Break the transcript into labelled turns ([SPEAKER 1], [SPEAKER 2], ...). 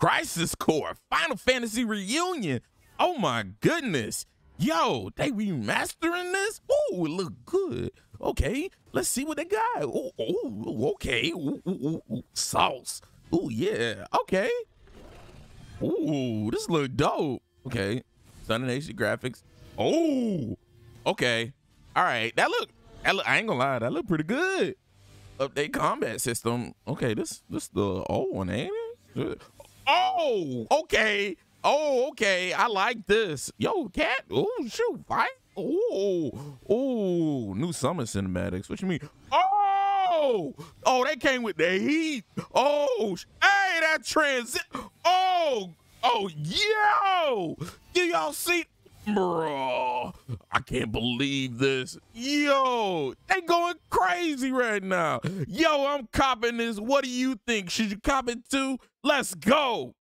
[SPEAKER 1] Crisis Core, Final Fantasy Reunion. Oh my goodness. Yo, they remastering this? Ooh, it look good. Okay, let's see what they got. Ooh, ooh okay. Ooh, ooh, ooh, sauce. Ooh, yeah. Okay. Ooh, this look dope. Okay. Sun and HD graphics. Oh, okay. All right. That look, that look, I ain't gonna lie, that look pretty good. Update combat system. Okay, this this the old one, ain't it? Oh, okay. Oh, okay. I like this. Yo, cat. Oh, shoot, fight. Oh, oh, new summon cinematics. What you mean? Oh, oh, they came with the heat. Oh, hey, that transit. Oh, oh, yo, do y'all see? Bro, I can't believe this. Yo, they going crazy right now. Yo, I'm copping this. What do you think? Should you cop it too? Let's go.